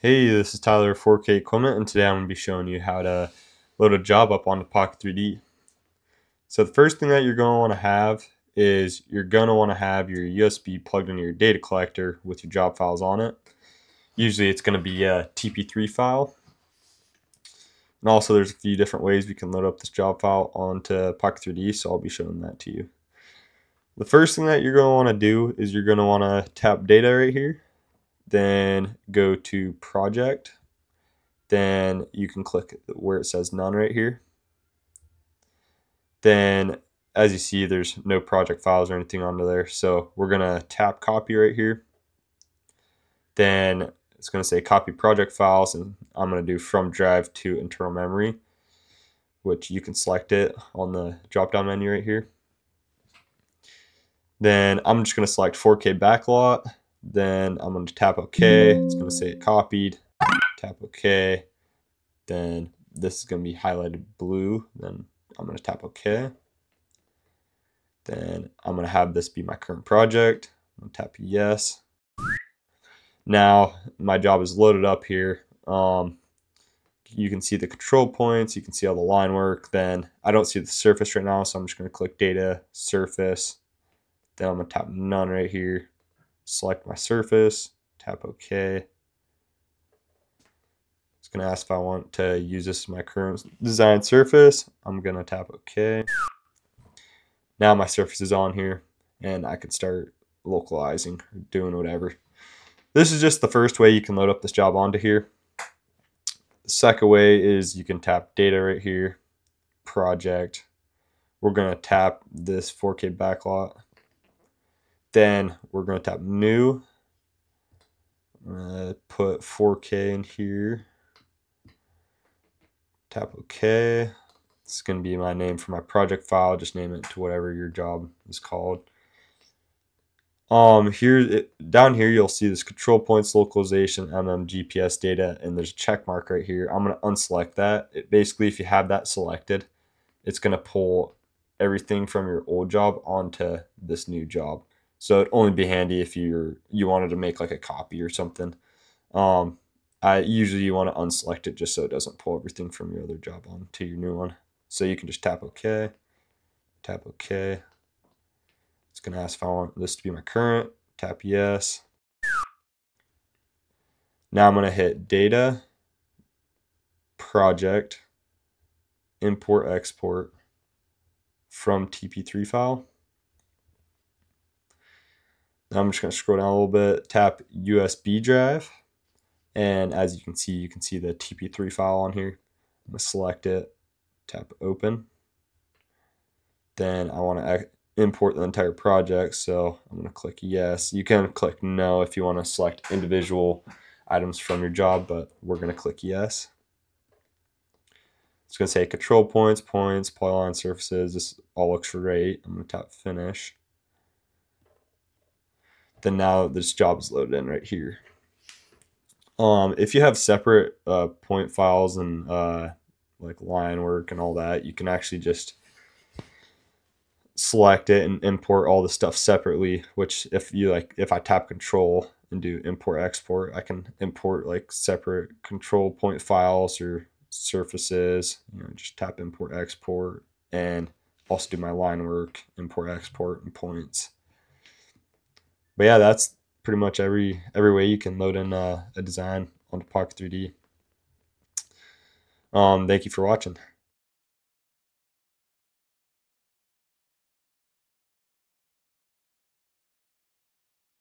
Hey, this is Tyler 4K Equipment, and today I'm going to be showing you how to load a job up onto Pocket 3D. So the first thing that you're going to want to have is you're going to want to have your USB plugged into your data collector with your job files on it. Usually it's going to be a TP3 file. And also there's a few different ways we can load up this job file onto Pocket 3D, so I'll be showing that to you. The first thing that you're going to want to do is you're going to want to tap data right here then go to project. Then you can click where it says none right here. Then as you see there's no project files or anything under there. So we're gonna tap copy right here. Then it's going to say copy project files and I'm going to do from drive to internal memory which you can select it on the drop down menu right here. Then I'm just going to select 4K backlot then I'm going to tap OK. It's going to say it copied. Tap OK. Then this is going to be highlighted blue. Then I'm going to tap OK. Then I'm going to have this be my current project. I'm going to tap yes. Now my job is loaded up here. Um, you can see the control points. You can see all the line work. Then I don't see the surface right now, so I'm just going to click data, surface. Then I'm going to tap none right here select my surface, tap OK. It's going to ask if I want to use this as my current design surface. I'm going to tap OK. Now my surface is on here and I can start localizing or doing whatever. This is just the first way you can load up this job onto here. The second way is you can tap data right here, project. We're going to tap this 4K backlot then we're going to tap new. Uh, put 4K in here. Tap OK. It's going to be my name for my project file. Just name it to whatever your job is called. Um, here, it, down here, you'll see this control points, localization, MM, GPS data, and there's a check mark right here. I'm going to unselect that. It, basically, if you have that selected, it's going to pull everything from your old job onto this new job. So it'd only be handy if you're you wanted to make like a copy or something. Um, I usually you want to unselect it just so it doesn't pull everything from your other job on to your new one. So you can just tap OK, tap OK. It's gonna ask if I want this to be my current. Tap yes. Now I'm gonna hit data, project, import export from TP3 file. I'm just going to scroll down a little bit, tap USB drive. And as you can see, you can see the TP3 file on here. I'm going to select it, tap open. Then I want to import the entire project. So I'm going to click yes. You can click no if you want to select individual items from your job, but we're going to click yes. It's going to say control points, points, polyline surfaces. This all looks great. I'm going to tap finish then now this job is loaded in right here. Um, if you have separate uh, point files and uh, like line work and all that, you can actually just select it and import all the stuff separately. Which if you like, if I tap control and do import export, I can import like separate control point files or surfaces. You know, just tap import export and also do my line work, import export and points but yeah, that's pretty much every every way you can load in uh, a design onto Pocket 3D. Um, thank you for watching.